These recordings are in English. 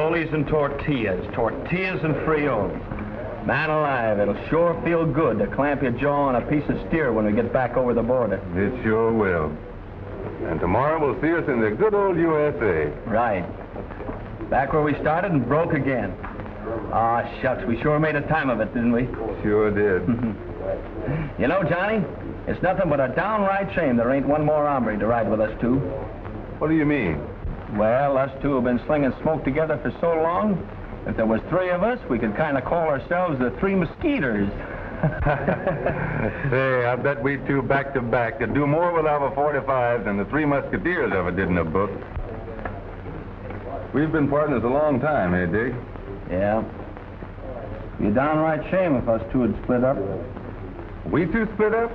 Frijoles and tortillas. Tortillas and frijoles. Man alive, it'll sure feel good to clamp your jaw on a piece of steer when we get back over the border. It sure will. And tomorrow we'll see us in the good old USA. Right. Back where we started and broke again. Ah, shucks, we sure made a time of it, didn't we? Sure did. you know, Johnny, it's nothing but a downright shame there ain't one more hombre to ride with us two. What do you mean? Well, us two have been slinging smoke together for so long. If there was three of us, we could kind of call ourselves the Three Mosquitoes. hey, I bet we two back to back could do more with our 45 than the Three Musketeers ever did in a book. We've been partners a long time, eh, Dick? Yeah. Be a downright shame if us two had split up. We two split up?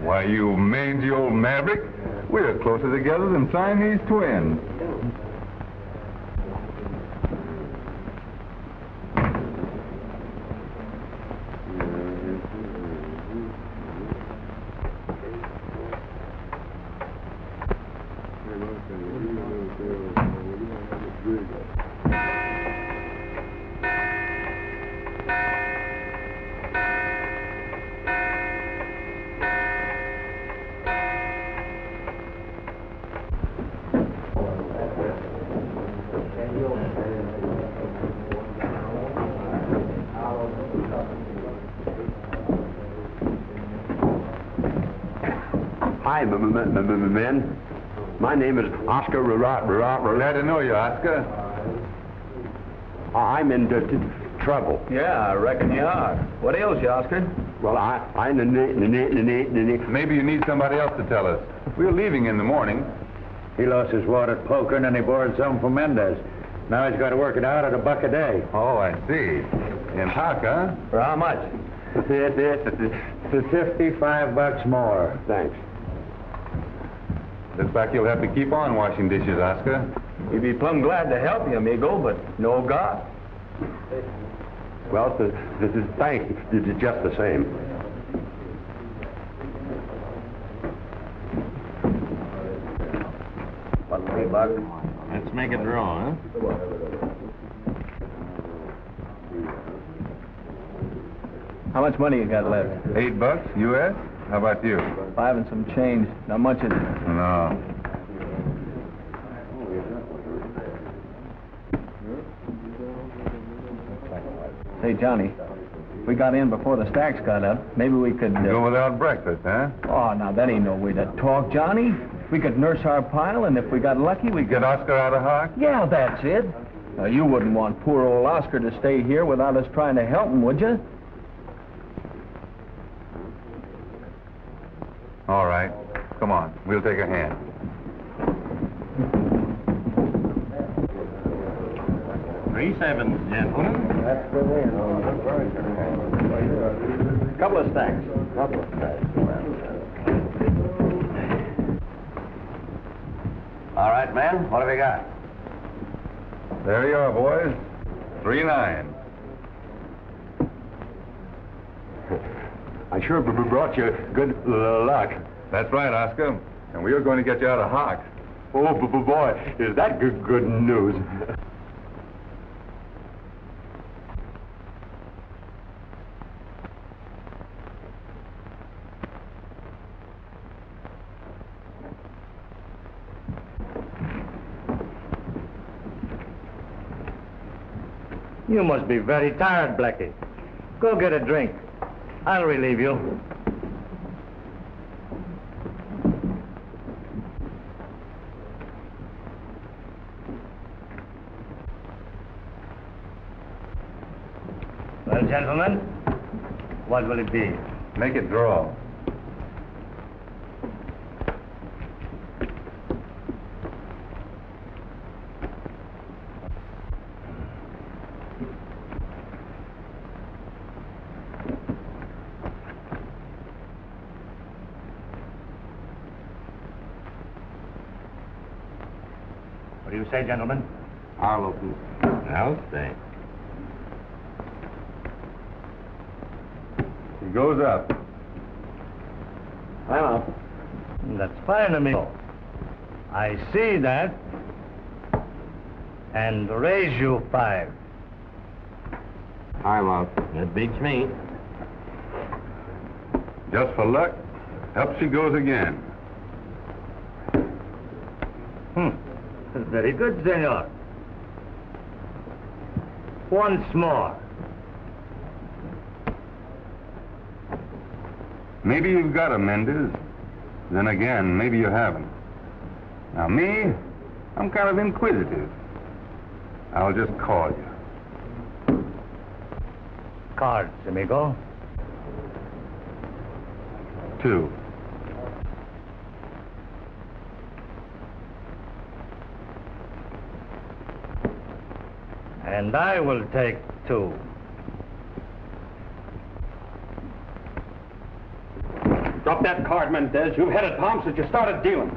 Why, you mangy old maverick. We're closer together than Siamese twins. Hi, m- m- m- m- men. My name is Oscar Rot. Glad to know you, Oscar. I'm in d- t- trouble. Yeah, I reckon you are. What ails you, Oscar? Well, I, I, Maybe you need somebody else to tell us. We're leaving in the morning. He lost his wad at poker and he borrowed some from Mendez. Now he's got to work it out at a buck a day. Oh, I see. In Hock, huh? For how much? Fifty-five bucks more. Thanks. Looks like you'll have to keep on washing dishes, Oscar. We'd be plumb glad to help you, amigo, but no God. Well, th- th- th- thanks. d- d- Just the same. What, three bucks? Let's make it draw, huh? How much money you got left? Eight bucks, U.S.? How about you? Five and some change. Not much is it? No. Say, Johnny, if we got in before the stacks got up, maybe we could... uh, Go without breakfast, huh? Oh, now, that ain't no way to talk, Johnny. We could nurse our pile, and if we got lucky, we could... Get Oscar out of Hock? Yeah, that's it. Now, you wouldn't want poor old Oscar to stay here without us trying to help him, would you? All right. Come on. We'll take a hand. Three sevens, gentlemen. That's the win. A couple of stacks. Couple of stacks. All right, man. What have we got? There you are, boys. Three nine. I sure b- b- brought you good luck. That's right, Oscar. And we are going to get you out of Hock. Oh, b- b- boy, is that good, good news. You must be very tired, Blackie. Go get a drink. I'll relieve you. Well, gentlemen, what will it be? Make it draw. What do you say, gentlemen? I'll open. I'll stay. He goes up. I'm up. That's fine, amigo. I see that. and raise you five. I'm out. That beats me. Just for luck, up she goes again. Hmm. Very good, senor. Once more. Maybe you've got a Mendez. Then again, maybe you haven't. Now, me, I'm kind of inquisitive. I'll just call you. Cards, amigo. Two. And I will take two. That card, Mendez. You've had it, Tom, since you started dealing.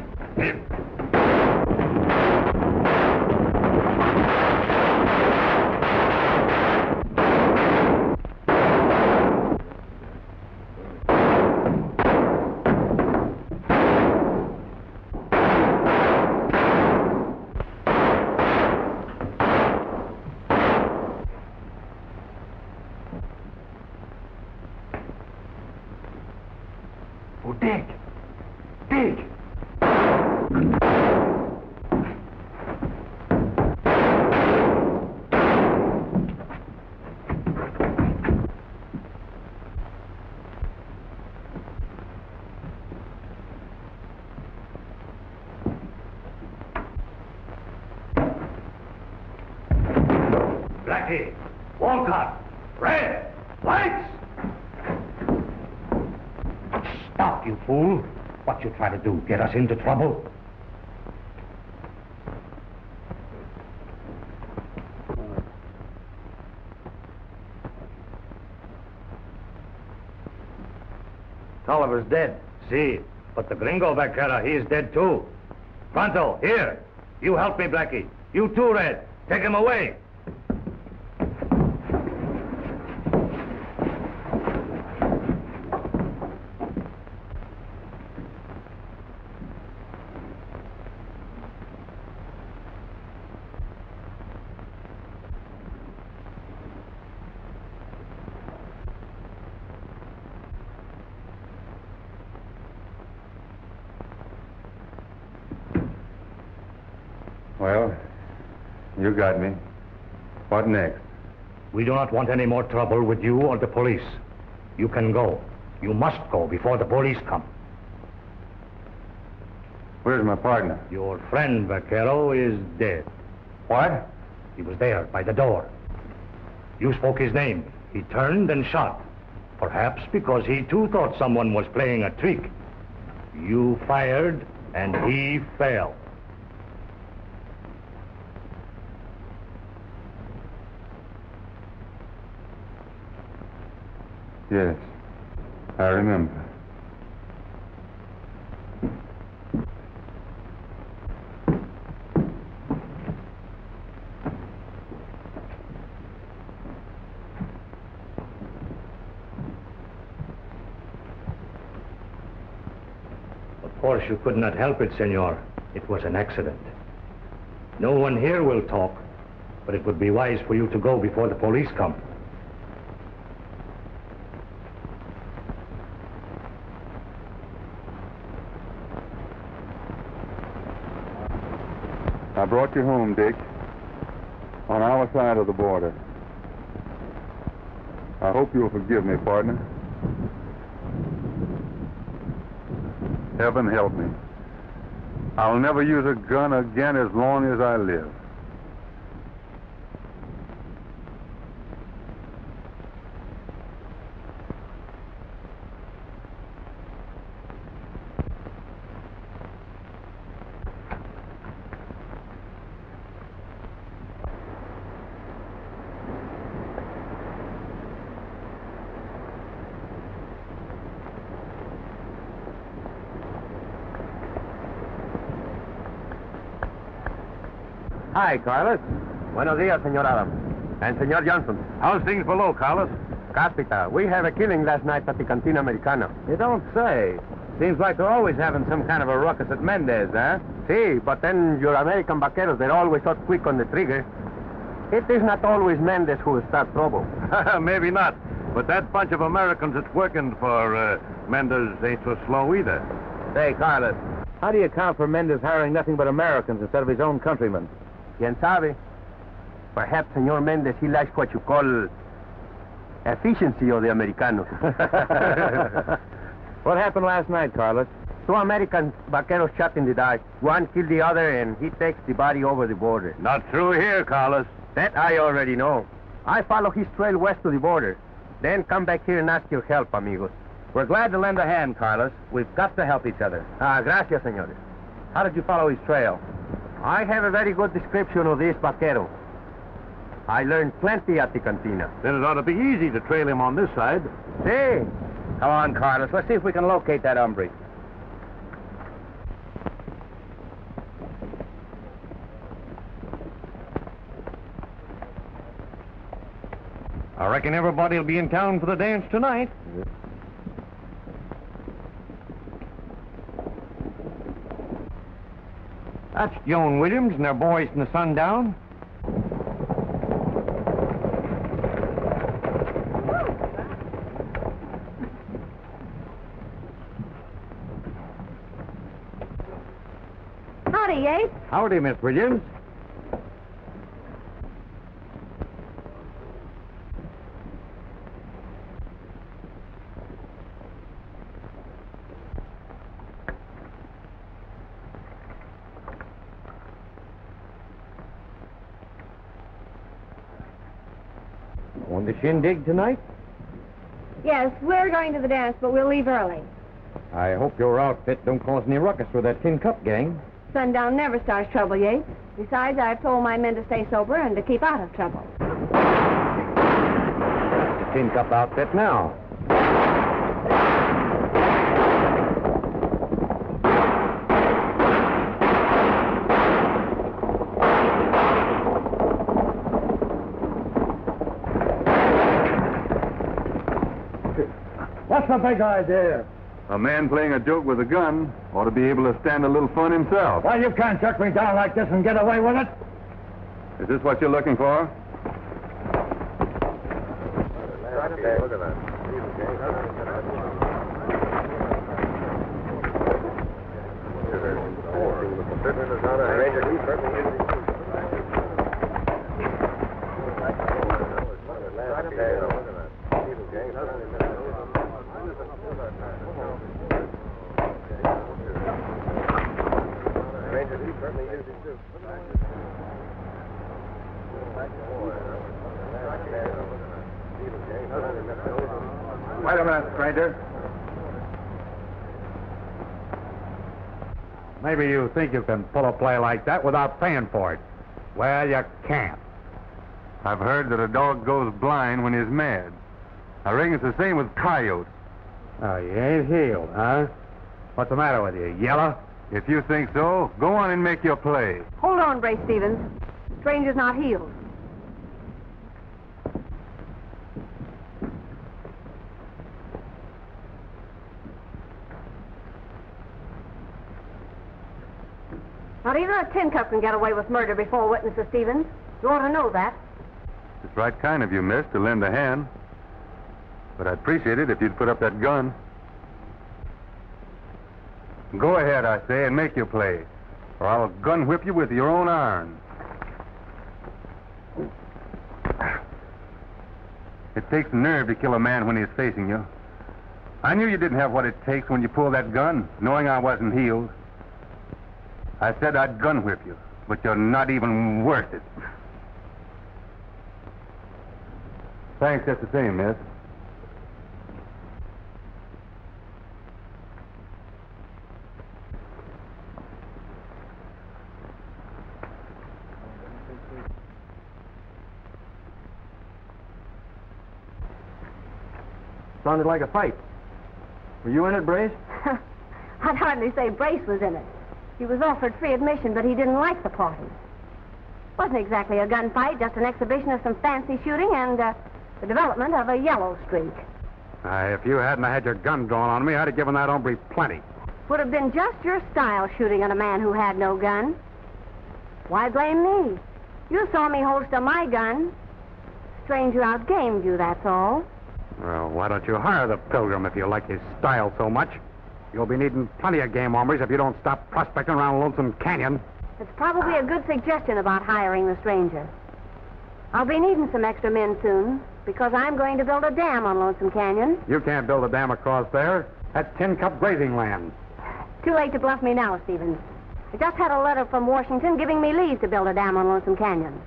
Oh, Dick! Dick! Blackie! Walcott! Red! Lights! Stop, you fool! What you try to do, get us into trouble? Tolliver's dead. See, but the gringo vaquero, he is dead too. Pronto, here. You help me, Blackie. You too, Red. Take him away. Well, you got me. What next? We do not want any more trouble with you or the police. You can go. You must go before the police come. Where's my partner? Your friend, Vaquero, is dead. What? He was there by the door. You spoke his name. He turned and shot. Perhaps because he too thought someone was playing a trick. You fired, and he fell. Yes, I remember. Of course, you could not help it, senor. It was an accident. No one here will talk, but it would be wise for you to go before the police come. I brought you home, Dick. On our side of the border. I hope you'll forgive me, partner. Heaven help me. I'll never use a gun again as long as I live. Hi, Carlos. Buenos dias, Senor Adams. And Senor Johnson. How's things below, Carlos? Capita, we had a killing last night at the Cantina Americana. You don't say. Seems like they're always having some kind of a ruckus at Mendez, eh? See, but then your American vaqueros, they're always so quick on the trigger. It is not always Mendez who will start trouble. Maybe not. But that bunch of Americans that's working for uh, Mendez ain't so slow either. Say, Carlos, how do you account for Mendez hiring nothing but Americans instead of his own countrymen? Quien sabe? Perhaps Senor Mendez, he likes what you call efficiency of the Americanos. what happened last night, Carlos? Two American vaqueros shot in the dark. One killed the other, and he takes the body over the border. Not through here, Carlos. That I already know. I follow his trail west to the border. Then come back here and ask your help, amigos. We're glad to lend a hand, Carlos. We've got to help each other. Ah, gracias, senores. How did you follow his trail? I have a very good description of this vaquero. I learned plenty at the cantina. Then it ought to be easy to trail him on this side. See? Come on, Carlos. Let's see if we can locate that hombre. I reckon everybody'll be in town for the dance tonight. That's Joan Williams and their boys from the Sundown. Howdy, Yates. Howdy, Miss Williams. On the shindig tonight? Yes, we're going to the dance, but we'll leave early. I hope your outfit don't cause any ruckus with that tin cup gang. Sundown never starts trouble, Yates. Besides, I've told my men to stay sober and to keep out of trouble. The tin cup outfit now. What's the big idea? A man playing a joke with a gun ought to be able to stand a little fun himself. Well, you can't chuck me down like this and get away with it. Is this what you're looking for? Wait a minute, stranger. Maybe you think you can pull a play like that without paying for it. Well, you can't. I've heard that a dog goes blind when he's mad. I reckon it's the same with coyotes. Oh, you ain't heeled, huh? What's the matter with you, yellow? If you think so, go on and make your play. Hold on, Brace Stevens. Stranger's not heeled. Not even a tin cup can get away with murder before witnesses, Stevens. You ought to know that. It's right kind of you, miss, to lend a hand. But I'd appreciate it if you'd put up that gun. Go ahead, I say, and make your play. Or I'll gun whip you with your own iron. It takes nerve to kill a man when he's facing you. I knew you didn't have what it takes when you pulled that gun, knowing I wasn't heeled. I said I'd gun whip you, but you're not even worth it. Thanks just the same, miss. Sounded like a fight. Were you in it, Brace? I'd hardly say Brace was in it. He was offered free admission, but he didn't like the party. Wasn't exactly a gunfight, just an exhibition of some fancy shooting and uh, the development of a yellow streak. Uh, if you hadn't had your gun drawn on me, I'd have given that hombre plenty. Would have been just your style shooting at a man who had no gun. Why blame me? You saw me holster my gun. Stranger outgamed you, that's all. Well, why don't you hire the pilgrim if you like his style so much? You'll be needing plenty of game hombres if you don't stop prospecting around Lonesome Canyon. It's probably a good suggestion about hiring the stranger. I'll be needing some extra men soon because I'm going to build a dam on Lonesome Canyon. You can't build a dam across there. That's tin cup grazing land. Too late to bluff me now, Stevens. I just had a letter from Washington giving me leave to build a dam on Lonesome Canyon.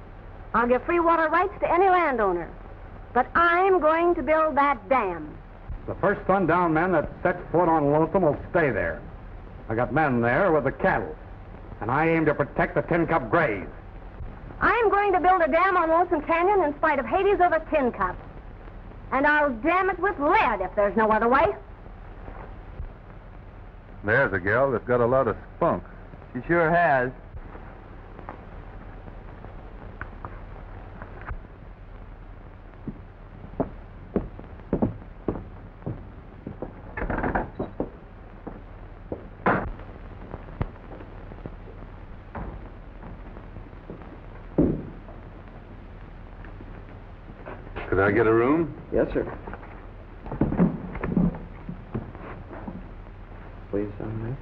I'll give free water rights to any landowner. But I'm going to build that dam. The first sundown men that set foot on Lonesome will stay there. I got men there with the cattle, and I aim to protect the tin cup graze. I'm going to build a dam on Lonesome Canyon in spite of Hades or the Tin Cup. And I'll dam it with lead if there's no other way. There's a gal that's got a lot of spunk. She sure has. Could I get a room? Yes, sir. Please, uh, on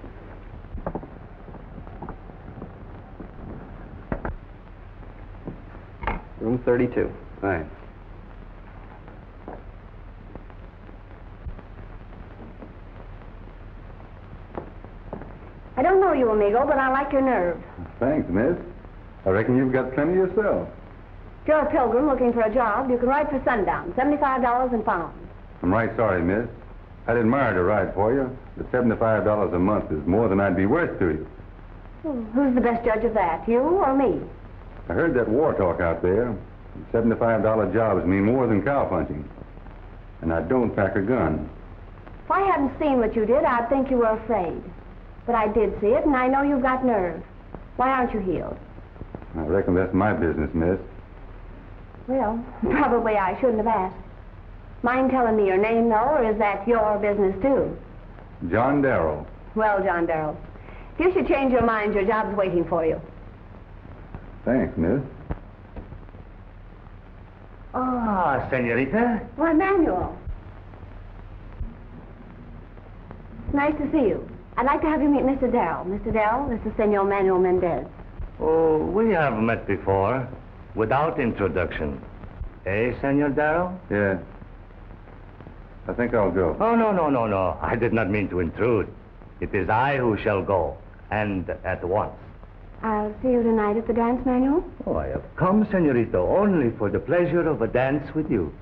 Room 32. Thanks. I don't know you, amigo, but I like your nerve. Thanks, miss. I reckon you've got plenty yourself. If you're a pilgrim looking for a job, you can ride for sundown, $75 and pounds. I'm right sorry, miss. I'd admire to ride for you, but $75 a month is more than I'd be worth to you. Hmm, Who's the best judge of that, you or me? I heard that war talk out there. $75 jobs mean more than cow punching. And I don't pack a gun. If I hadn't seen what you did, I'd think you were afraid. But I did see it, and I know you've got nerve. Why aren't you heeled? I reckon that's my business, miss. Well, probably I shouldn't have asked. Mind telling me your name, though, or is that your business, too? John Darrell. Well, John Darrell, if you should change your mind, your job's waiting for you. Thanks, miss. Ah, senorita. Why, Manuel. It's nice to see you. I'd like to have you meet Mr. Darrell. Mr. Darrell, this is Senor Manuel Mendez. Oh, we have met before, without introduction. Eh, Senor Darrow? Yeah. I think I'll go. Oh, no, no, no, no. I did not mean to intrude. It is I who shall go, and at once. I'll see you tonight at the dance, Manuel. Oh, I have come, senorito, only for the pleasure of a dance with you.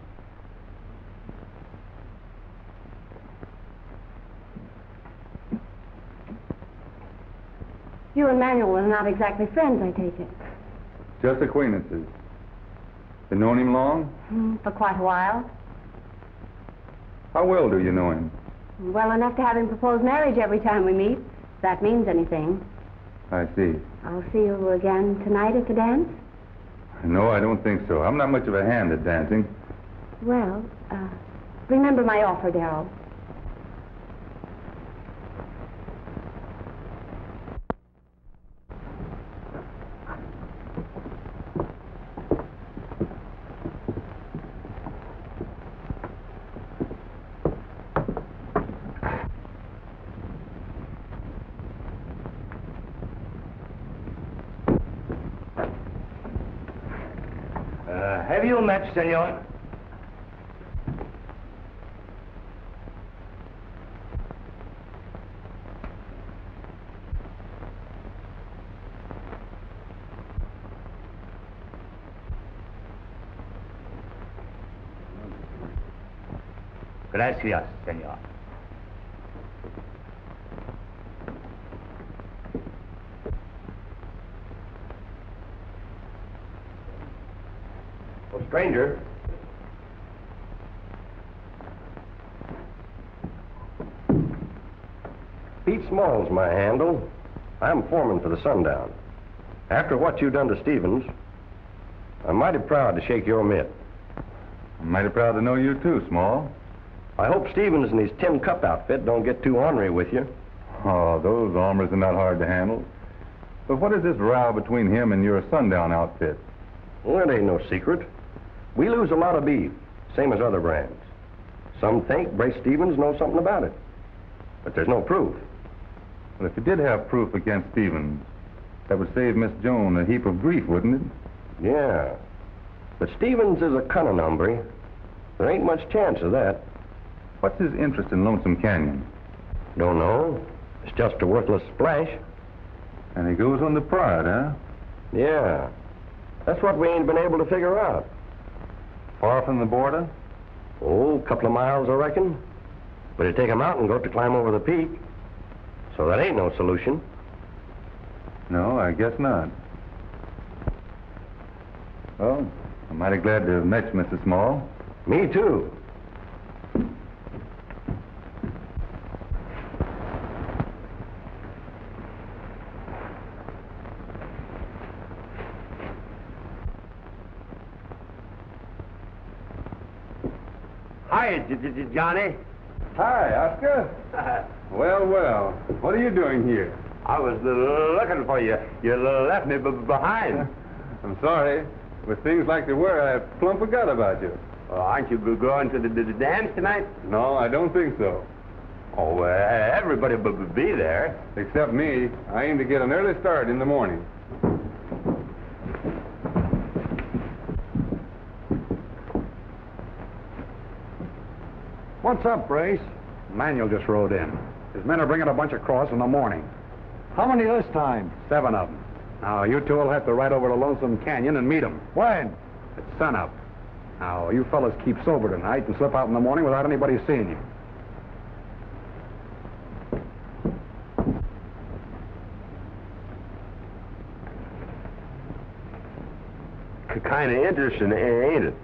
You and Manuel are not exactly friends, I take it. Just acquaintances. Been known him long? Hmm, For quite a while. How well do you know him? Well enough to have him propose marriage every time we meet, if that means anything. I see. I'll see you again tonight at the dance. No, I don't think so. I'm not much of a hand at dancing. Well, uh, remember my offer, Darrell. Uh, have you met, senor? Gracias, senor. Well, stranger. Pete Small's my handle. I'm foreman for the Sundown. After what you done to Stevens, I'm mighty proud to shake your mitt. I'm mighty proud to know you too, Small. I hope Stevens and his Tin Cup outfit don't get too ornery with you. Oh, those armors are not hard to handle. But what is this row between him and your sundown outfit? Well, it ain't no secret. We lose a lot of beef, same as other brands. Some think Brace Stevens knows something about it. But there's no proof. Well, if you did have proof against Stevens, that would save Miss Joan a heap of grief, wouldn't it? Yeah. But Stevens is a cunning hombre. There ain't much chance of that. What's his interest in Lonesome Canyon? Don't know. It's just a worthless splash. And he goes on the pride, huh? Yeah. That's what we ain't been able to figure out. Far from the border? Oh, a couple of miles, I reckon. But it'd take a mountain goat to climb over the peak. So that ain't no solution. No, I guess not. Well, I'm mighty glad to have met you, Mr. Small. Me too. Johnny. Hi, Oscar. well, well. What are you doing here? I was looking for you. You left me b- behind. I'm sorry. With things like they were, I plumb forgot about you. Oh, aren't you go- going to the, the, the dance tonight? No, I don't think so. Oh, uh, everybody will be there. Except me. I aim to get an early start in the morning. What's up, Brace? Manuel just rode in. His men are bringing a bunch across in the morning. How many this time? Seven of them. Now, you two will have to ride over to Lonesome Canyon and meet them. When? At sunup. Now, you fellas keep sober tonight and slip out in the morning without anybody seeing you. Kind of interesting, eh, ain't it?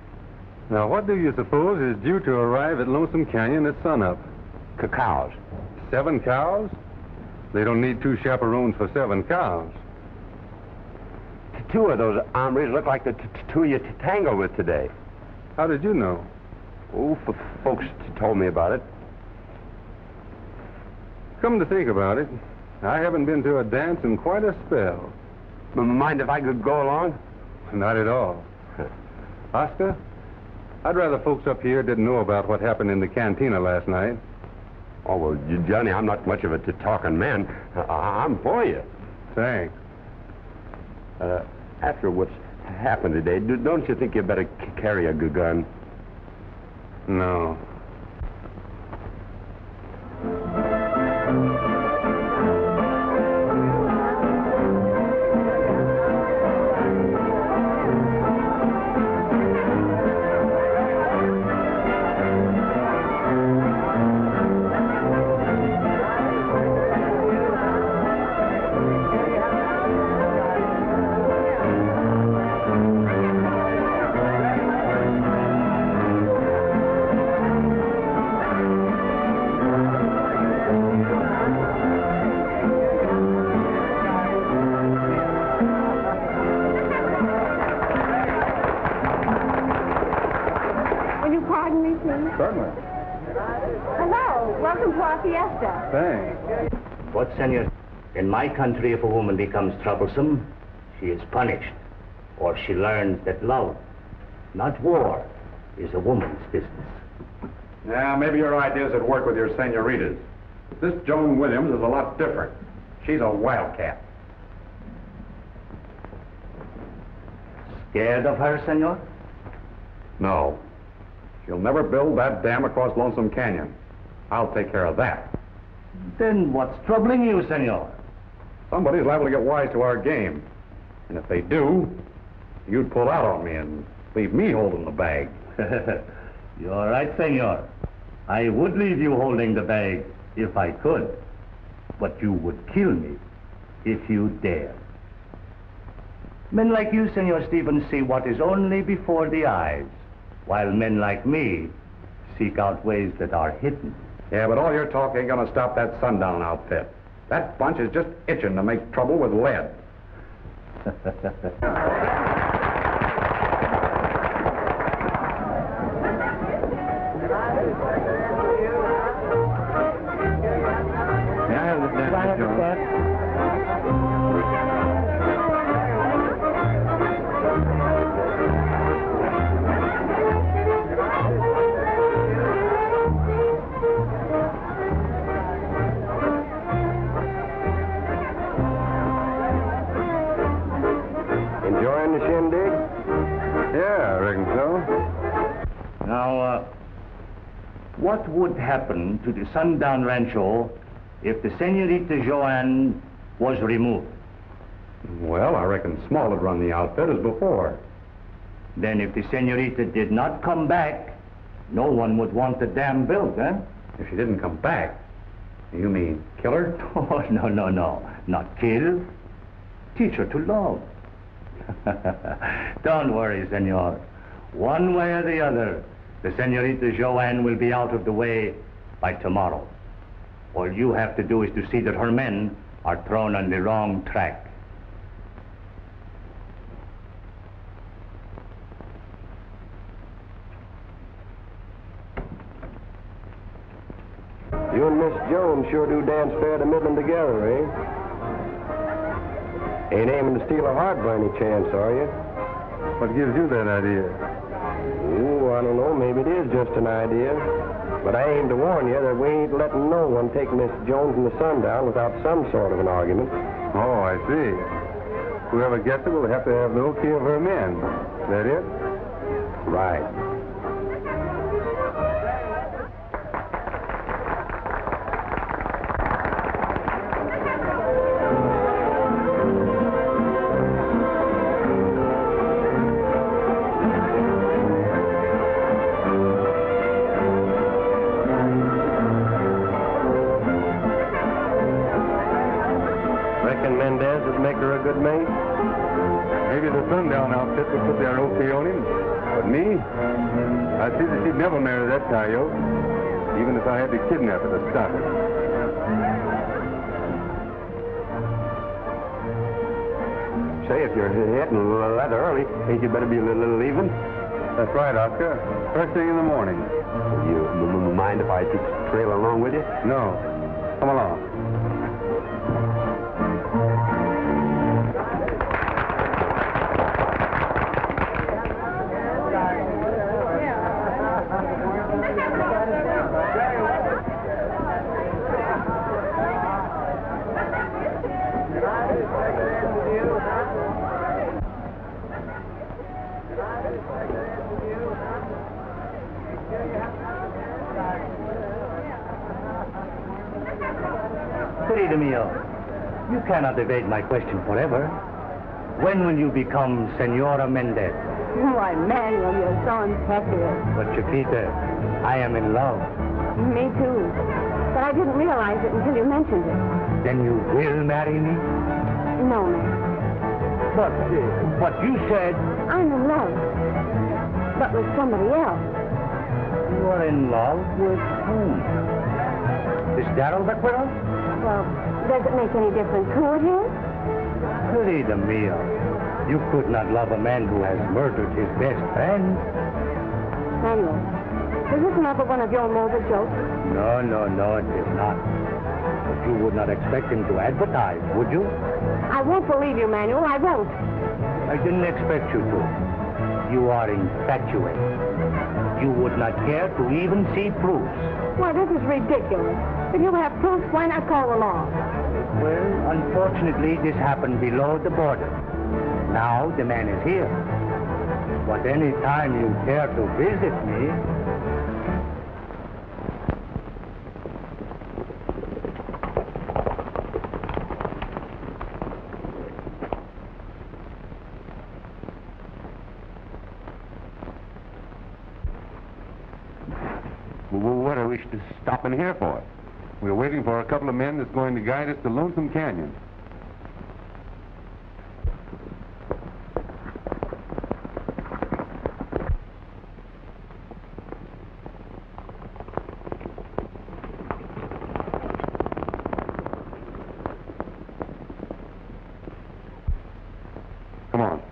Now, what do you suppose is due to arrive at Lonesome Canyon at sunup? Cows. Seven cows? They don't need two chaperones for seven cows. Two of those hombres look like the two you tangled with today. How did you know? Oh, folks told me about it. Come to think about it, I haven't been to a dance in quite a spell. Mind if I could go along? Not at all. Oscar, I'd rather folks up here didn't know about what happened in the cantina last night. Oh, well, Johnny, I'm not much of a talking man. I- I'm for you. Thanks. Uh, after what's happened today, do- don't you think you better carry a gun? No. Country, if a woman becomes troublesome, she is punished. Or she learns that love, not war, is a woman's business. Yeah, maybe your ideas would work with your senoritas. This Joan Williams is a lot different. She's a wildcat. Scared of her, senor? No. She'll never build that dam across Lonesome Canyon. I'll take care of that. Then what's troubling you, senor? Somebody's liable to get wise to our game. And if they do, you'd pull out on me and leave me holding the bag. You're right, senor. I would leave you holding the bag if I could. But you would kill me if you dare. Men like you, Senor Stevens, see what is only before the eyes, while men like me seek out ways that are hidden. Yeah, but all your talk ain't gonna stop that sundown outfit. That bunch is just itching to make trouble with lead. what would happen to the Sundown Rancho if the Senorita Joanne was removed? Well, I reckon Small would run the outfit as before. Then if the Senorita did not come back, no one would want the dam built, eh? If she didn't come back, you mean kill her? Oh, no, no, no. Not kill. Teach her to love. Don't worry, senor. One way or the other, the Senorita Joanne will be out of the way by tomorrow. All you have to do is to see that her men are thrown on the wrong track. You and Miss Jones sure do dance fair to Midland together, eh? Ain't aiming to steal her heart by any chance, are you? What gives you that idea? Just an idea. But I aim to warn you that we ain't letting no one take Miss Jones and the sundown without some sort of an argument. Oh, I see. Whoever gets it will have to have the okay of her men. That it? Right. Kidnap her to stop it. Say, if you're hitting leather early, ain't you better be a little even. That's right, Oscar. First thing in the morning. You mind if I just trail along with you? No. You cannot evade my question forever. When will you become Senora Mendez? Why, Manuel, you're so impetuous. But Chiquita, I am in love. Me too. But I didn't realize it until you mentioned it. Then you will marry me? No, man. But, uh, but you said I'm in love. But with somebody else. you are in love with whom? Is Darrell vaquero? Well, does it make any difference who it is? Querida mia, you could not love a man who has murdered his best friend. Manuel, is this another one of your mobile jokes? No, no, no, it is not. But you would not expect him to advertise, would you? I won't believe you, Manuel. I won't. I didn't expect you to. You are infatuated. You would not care to even see proofs. Why, this is ridiculous. If you have proof, why not call the law? Well, unfortunately, this happened below the border. Now the man is here. But any time you care to visit me, Well, what are we stopping here for? We're waiting for a couple of men that's going to guide us to Lonesome Canyon. Come on.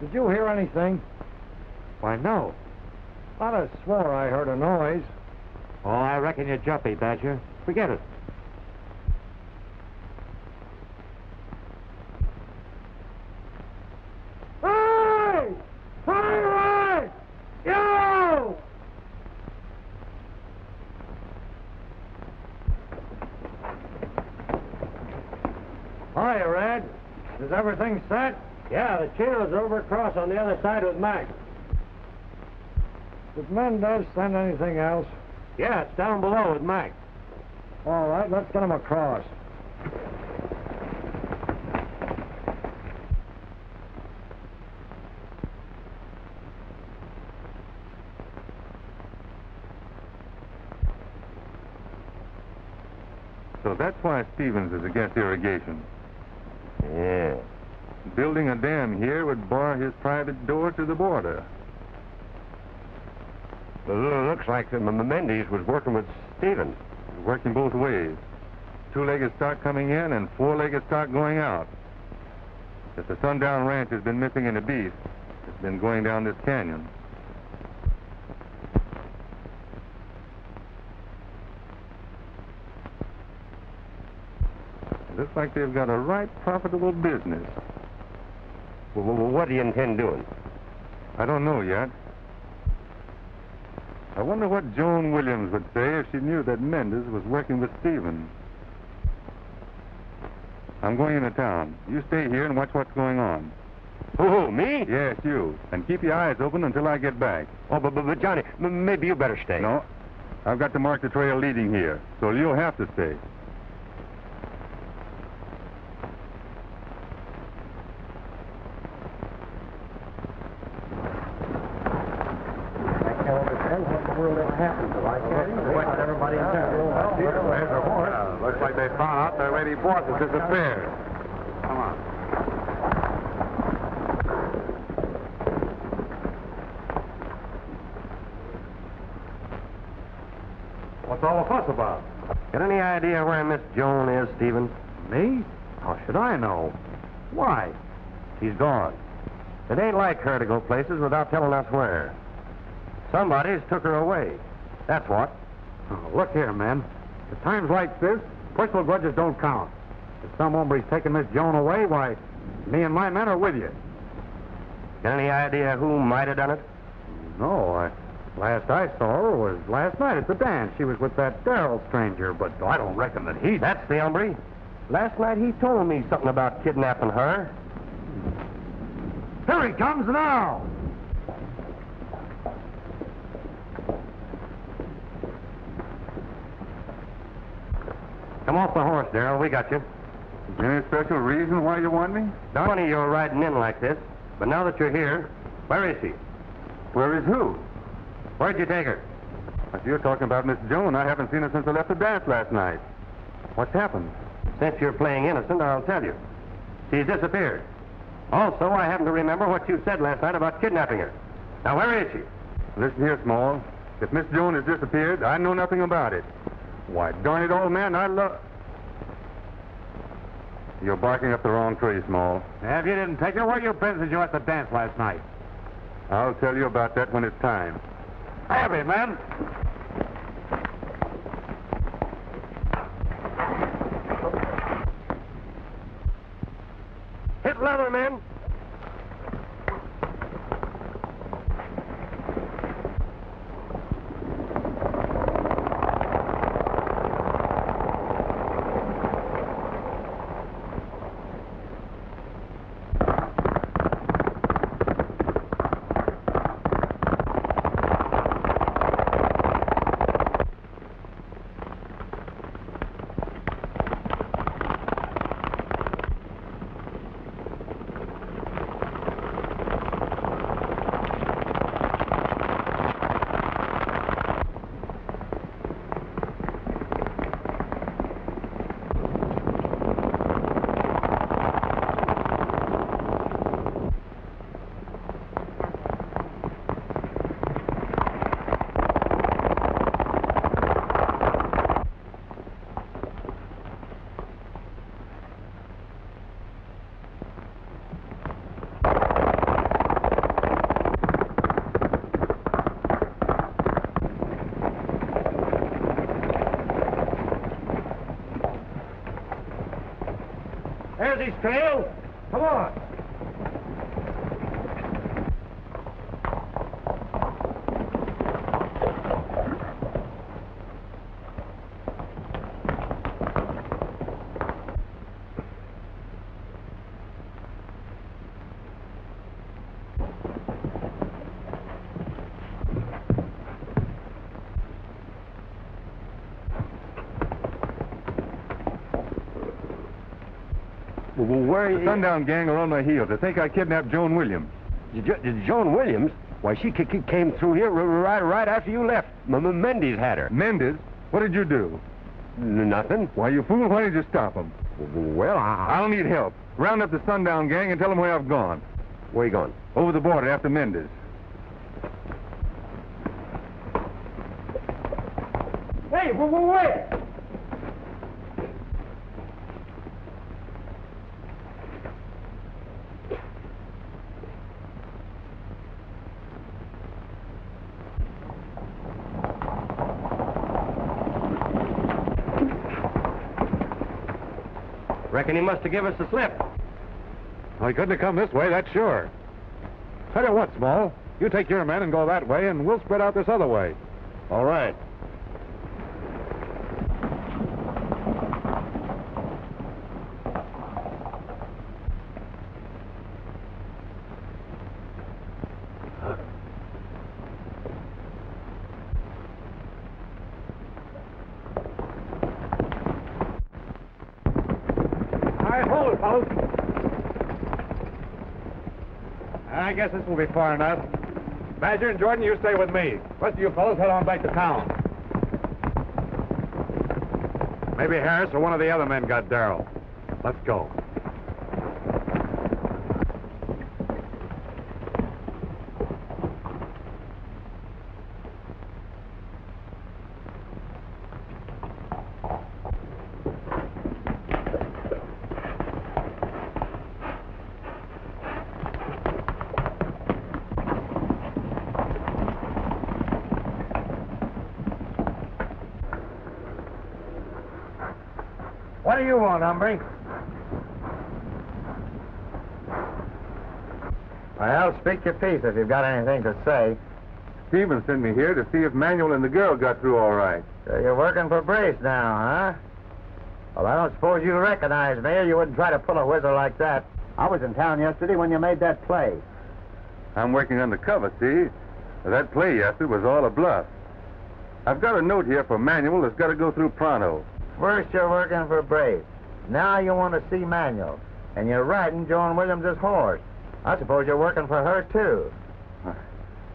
Did you hear anything? Why, no. Thought I swore I heard a noise. Oh, I reckon you're jumpy, Badger. Forget it. Hey! Hey, You! Hiya, Red. Is everything set? Yeah, the channel's over across on the other side with Mac. Did Mendez send anything else? Yeah, it's down below with Mac. All right, let's get him across. So that's why Stevens is against irrigation. Building a dam here would bar his private door to the border. looks like the Mendez was working with Stevens. Working both ways. Two-legged stock coming in and four-legged stock going out. If the Sundown Ranch has been missing any beef, it's been going down this canyon. It looks like they've got a right profitable business. Well, what do you intend doing? I don't know yet. I wonder what Joan Williams would say if she knew that Mendez was working with Stevens. I'm going into town. You stay here and watch what's going on. Who, me? Yes, you. And keep your eyes open until I get back. Oh, but, but, but Johnny, m- maybe you better stay. No. I've got to mark the trail leading here, so you'll have to stay. I can't understand what the world ever happened to. I can't either. What everybody in town? There's a horse. Uh, looks like they found out their lady boss has disappeared. Come on. What's all the fuss about? Got any idea where Miss Joan is, Stephen? Me? How should I know? Why? She's gone. It ain't like her to go places without telling us where. Somebody's took her away. That's what. Oh, look here, men. At times like this, personal grudges don't count. If some hombre's taking Miss Joan away, why, me and my men are with you. Got any idea who might have done it? No, I, last I saw her was last night at the dance. She was with that Darrell stranger, but I don't reckon that he... That's the hombre. Last night he told me something about kidnapping her. Here he comes now! Come off the horse, Darrell. We got you. Any special reason why you want me? Funny you're riding in like this, but now that you're here, where is she? Where is who? Where'd you take her? If you're talking about Miss Joan, I haven't seen her since I left the dance last night. What's happened? Since you're playing innocent, I'll tell you. She's disappeared. Also, I happen to remember what you said last night about kidnapping her. Now, where is she? Listen here, Small. If Miss Joan has disappeared, I know nothing about it. Why, darn it, old man, I love... You're barking up the wrong tree, Small. If you didn't take her, where you been since you were at the dance last night? I'll tell you about that when it's time. Heavy, man. Hit leather, men. There's his trail. Come on. Well, where The sundown gang are on my heels. They think I kidnapped Joan Williams. Jo- Joan Williams? Why, she c- c- came through here r- right right after you left. M- M- Mendez had her. Mendez? What did you do? N- nothing. Why, you fool, why did you stop them? Well, I... I'll need help. Round up the sundown gang and tell them where I've gone. Where you going? Over the border after Mendez. Hey, wait, Reckon he must have given us the slip. Well, he couldn't have come this way, that's sure. Tell you what, Small, you take your men and go that way, and we'll spread out this other way. All right. All right, hold it, fellas. I guess this will be far enough. Badger and Jordan, you stay with me. Rest of you fellows head on back to town. Maybe Harris or one of the other men got Darrell. Let's go. What do you want, hombre? Well, speak your piece if you've got anything to say. Stevens sent me here to see if Manuel and the girl got through all right. So you're working for Brace now, huh? Well, I don't suppose you recognize me, or you wouldn't try to pull a whizzer like that. I was in town yesterday when you made that play. I'm working undercover, see? That play yesterday was all a bluff. I've got a note here for Manuel that's got to go through pronto. First, you're working for Brace. Now you want to see Manuel. And you're riding Joan Williams' horse. I suppose you're working for her, too.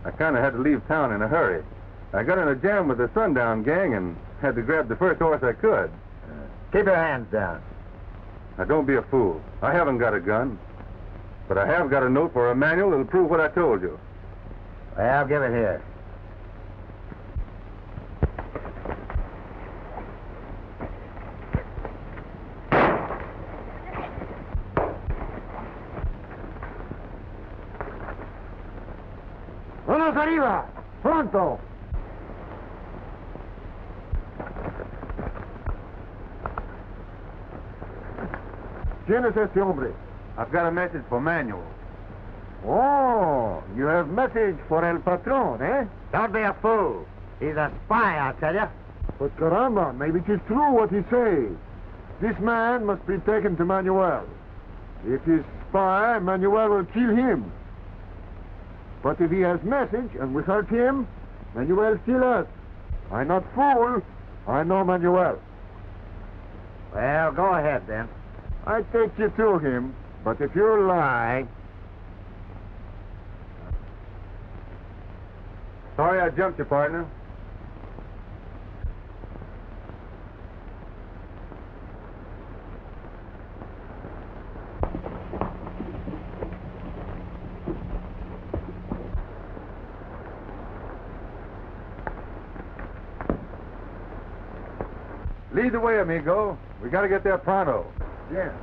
I kind of had to leave town in a hurry. I got in a jam with the Sundown gang and had to grab the first horse I could. Keep your hands down. Now, don't be a fool. I haven't got a gun. But I have got a note for a Manuel that'll prove what I told you. Well, give it here. Pronto. ¿Quién es este hombre? I've got a message for Manuel. Oh, you have message for el patron, eh? Don't be a fool. He's a spy, I tell you. But caramba, maybe it is true what he says. This man must be taken to Manuel. If he's spy, Manuel will kill him. But if he has message and we hurt him, Manuel kill us. I not fool. I know Manuel. Well, go ahead then. I take you to him, but if you lie, Sorry I jumped you, partner. Lead the way, amigo. We gotta get there pronto. yeah.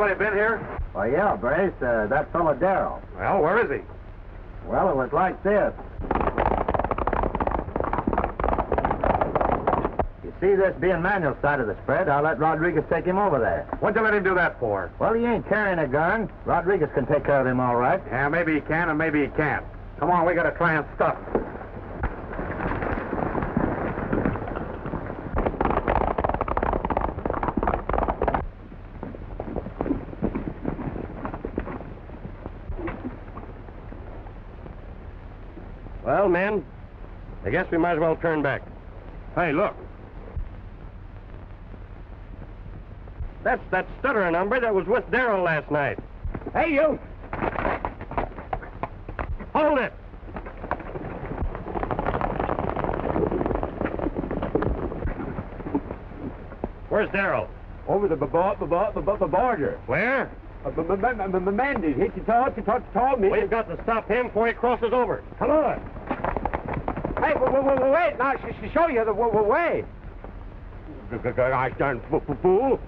Anybody been here? Well, yeah, Brace, uh, that fellow Darrell. Well, where is he? Well, it was like this. You see this being Manuel's side of the spread, I'll let Rodriguez take him over there. What'd you let him do that for? Well, he ain't carrying a gun. Rodriguez can take care of him all right. Yeah, maybe he can and maybe he can't. Come on, we gotta try and stop him. Men, I guess we might as well turn back. Hey, look. That's that stuttering number that was with Darrell last night. Hey, you! Hold it! Where's Darrell? Over the border. Where? Uh, Mandy, he t- told, t- t- told me. We've got to stop him before he crosses over. Come on. Hey, w- w- w- wait, now, sh- sh- show you the way. I done fool.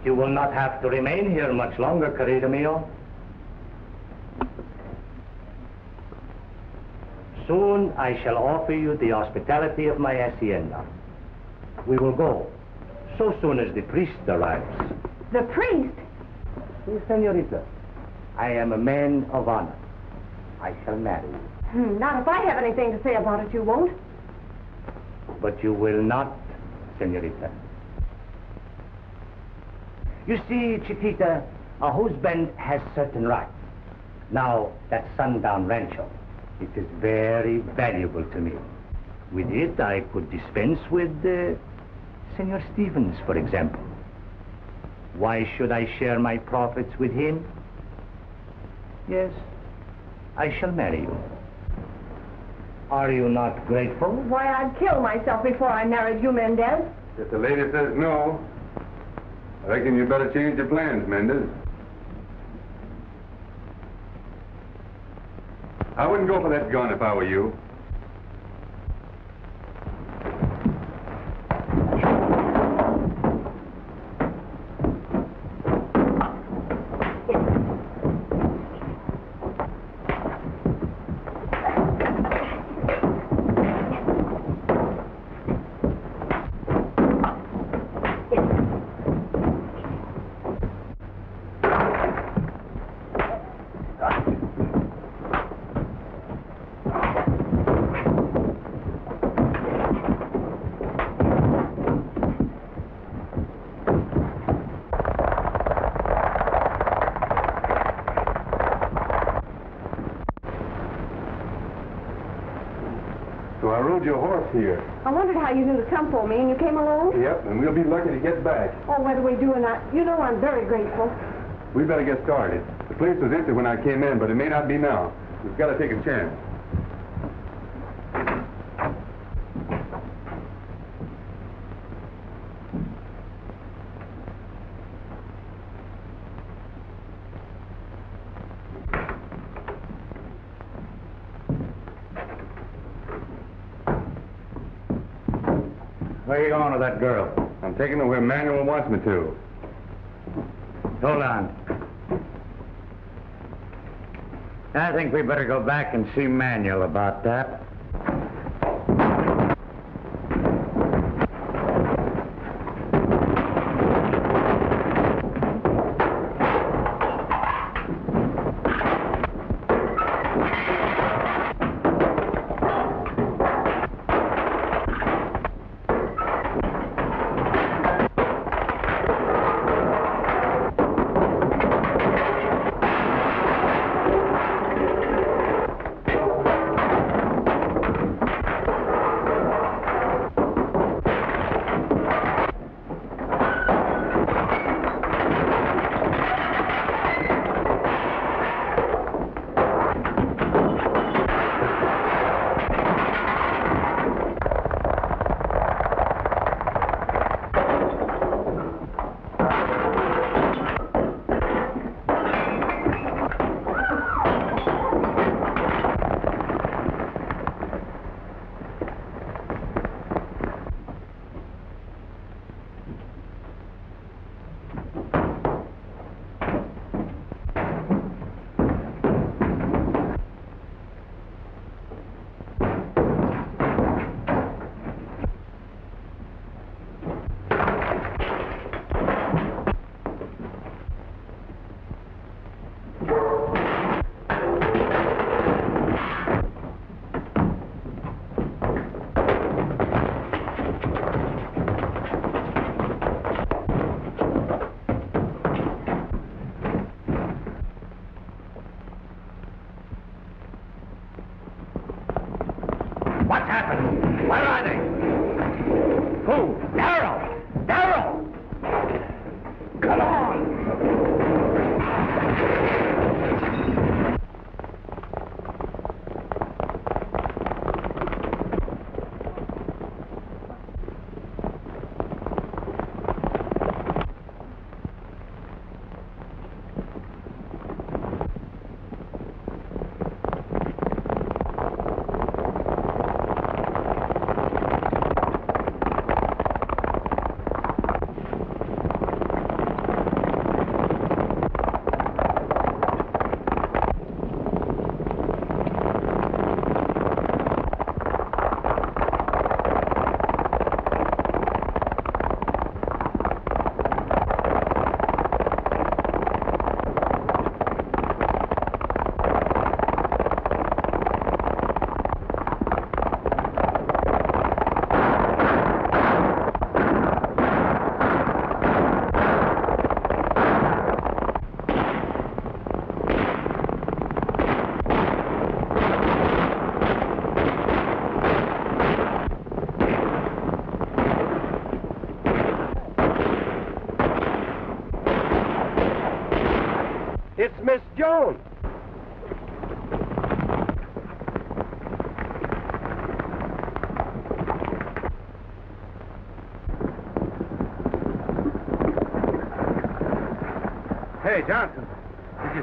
But you will not have to remain here much longer, querido mio. Soon I shall offer you the hospitality of my hacienda. We will go, so soon as the priest arrives. The priest? Yes, senorita. I am a man of honor. I shall marry you. Hmm, not if I have anything to say about it, you won't. But you will not, senorita. You see, Chiquita, a husband has certain rights. Now, that sundown rancho, it is very valuable to me. With it, I could dispense with uh, Senor Stevens, for example. Why should I share my profits with him? Yes, I shall marry you. Are you not grateful? Why, I'd kill myself before I married you, Mendez. If the lady says no, I reckon you better change your plans, Mendez. I wouldn't go for that gun if I were you. So I rode your horse here. I wondered how you knew to come for me, and you came alone? Yep, and we'll be lucky to get back. Oh, whether we do? or not, you know I'm very grateful. We better get started. The place was empty when I came in, but it may not be now. We've got to take a chance. Where are you going with girl? I'm taking her where Manuel wants me to. Hold on. I think we better go back and see Manuel about that.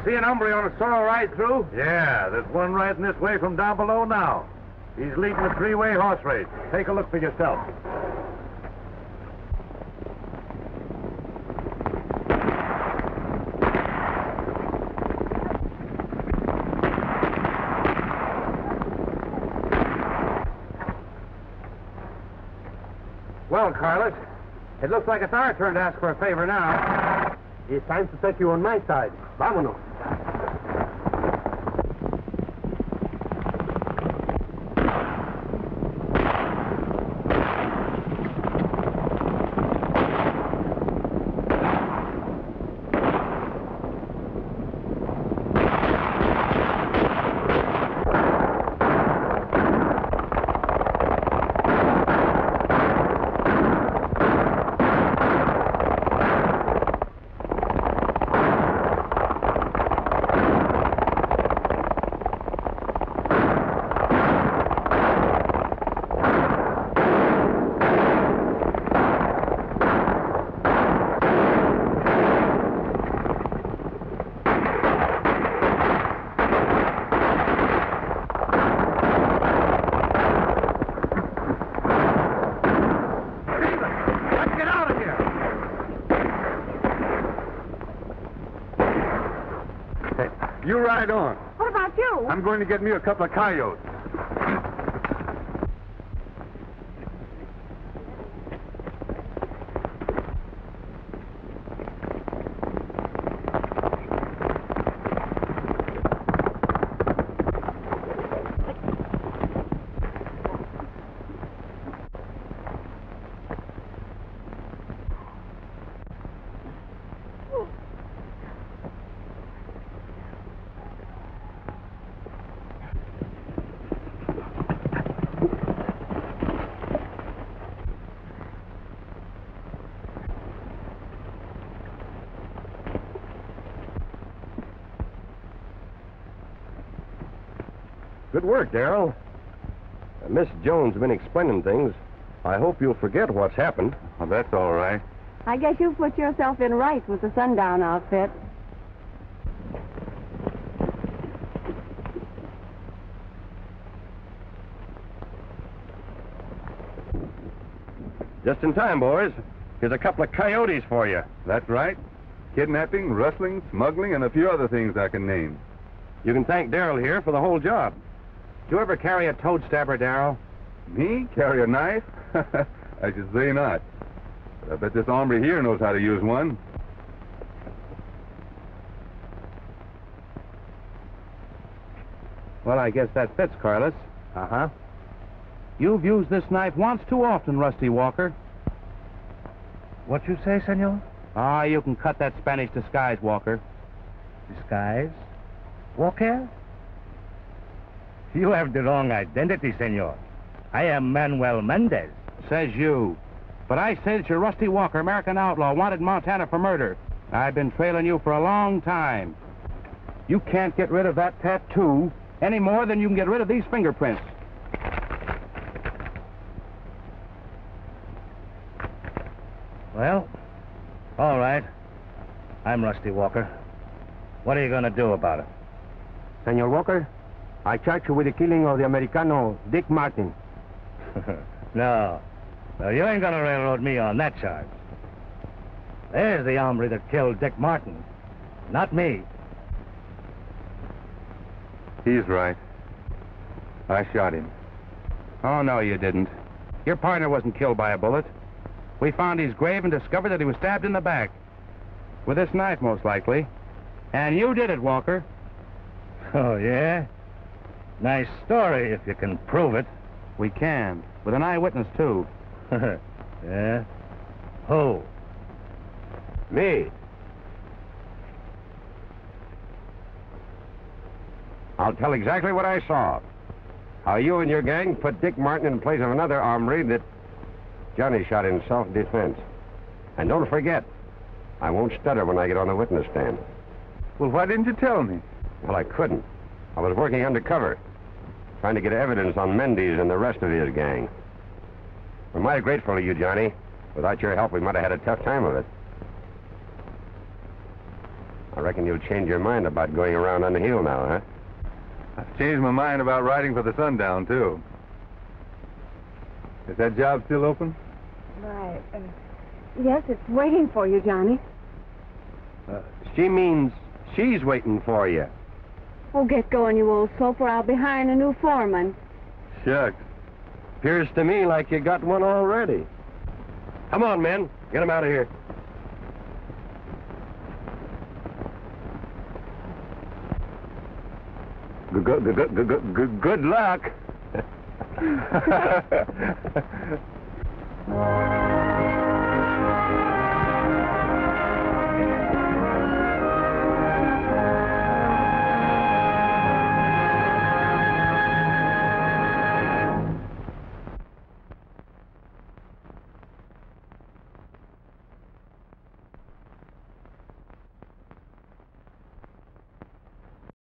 See an hombre on a sorrel ride through? Yeah, there's one riding this way from down below now. He's leading a three-way horse race. Take a look for yourself. Well, Carlos, it looks like it's our turn to ask for a favor now. It's time to take you on my side. Vámonos. You ride on. What about you? I'm going to get me a couple of coyotes. Good work, Darrell. Uh, Miss Jones has been explaining things. I hope you'll forget what's happened. Well, that's all right. I guess you put yourself in right with the sundown outfit. Just in time, boys. Here's a couple of coyotes for you. That's right. Kidnapping, rustling, smuggling, and a few other things I can name. You can thank Darrell here for the whole job. Do you ever carry a toad stabber, Darrell? Me? Carry a knife? I should say not. But I bet this hombre here knows how to use one. Well, I guess that fits, Carlos. Uh-huh. You've used this knife once too often, Rusty Walker. What you say, senor? Ah, you can cut that Spanish disguise, Walker. Disguise? Walker? You have the wrong identity, senor. I am Manuel Mendez. Says you. But I say that you're Rusty Walker, American outlaw, wanted in Montana for murder. I've been trailing you for a long time. You can't get rid of that tattoo any more than you can get rid of these fingerprints. Well, all right. I'm Rusty Walker. What are you going to do about it? Senor Walker, I charge you with the killing of the Americano Dick Martin. no. No, you ain't going to railroad me on that charge. There's the hombre that killed Dick Martin. Not me. He's right. I shot him. Oh, no, you didn't. Your partner wasn't killed by a bullet. We found his grave and discovered that he was stabbed in the back. With this knife, most likely. And you did it, Walker. Oh, yeah? Nice story if you can prove it. We can. With an eyewitness, too. yeah? Who? Me. I'll tell exactly what I saw. How you and your gang put Dick Martin in place of another armory that Johnny shot in self-defense. And don't forget, I won't stutter when I get on the witness stand. Well, why didn't you tell me? Well, I couldn't. I was working undercover, trying to get evidence on Mendez and the rest of his gang. We're mighty grateful to you, Johnny. Without your help, we might have had a tough time of it. I reckon you'll change your mind about going around on the hill now, huh? I've changed my mind about riding for the sundown, too. Is that job still open? Right. Uh, yes, it's waiting for you, Johnny. Uh, she means she's waiting for you. Oh, get going, you old soap, or I'll be hiring a new foreman. Shucks. Appears to me like you got one already. Come on, men. Get him out of here. Good, good, good, good, good, good luck.